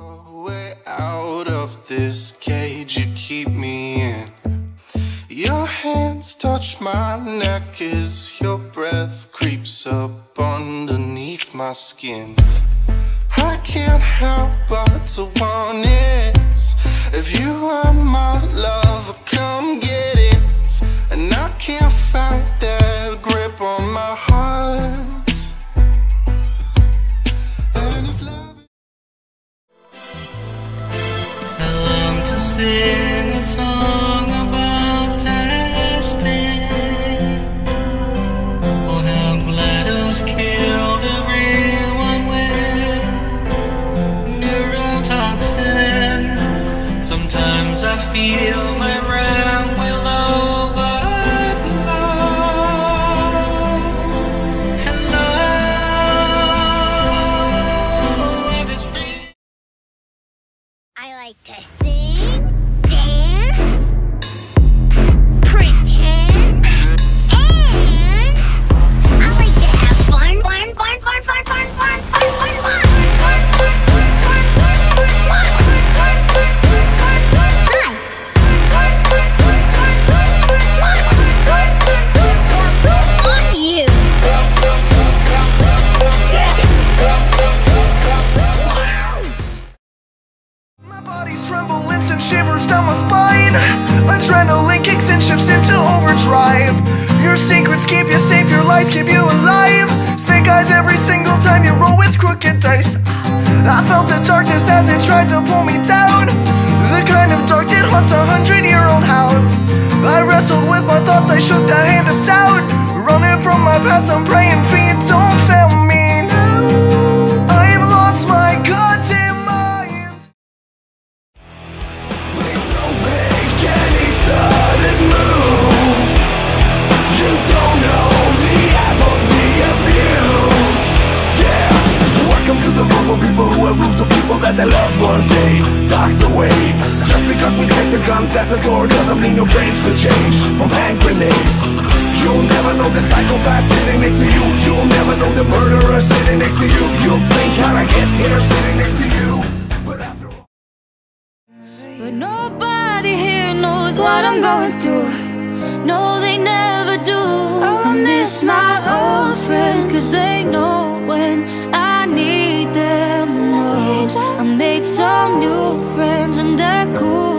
Way out of this cage you keep me in. Your hands touch my neck as your breath creeps up underneath my skin. I can't help but to want it. If you are my to sing a song about how GLaDOS killed everyone with neurotoxin. Sometimes I feel my I like to sing, My body's trembling and shivers down my spine. Adrenaline kicks and shifts into overdrive. Your secrets keep you safe, your lies keep you alive. Snake eyes every single time you roll with crooked dice. I felt the darkness as it tried to pull me down. The kind of dark that haunts a hundred year old house. People who have rooms of people that they love one day. Docked away. Just because we take the guns at the door doesn't mean your brains will change from hand grenades. You'll never know the psychopath sitting next to you. You'll never know the murderer sitting next to you. You'll think how to get here sitting next to you. But after all. But nobody here knows what I'm going through. No, they never do. Oh, I miss my old friends, cause they made some new friends, and they're cool.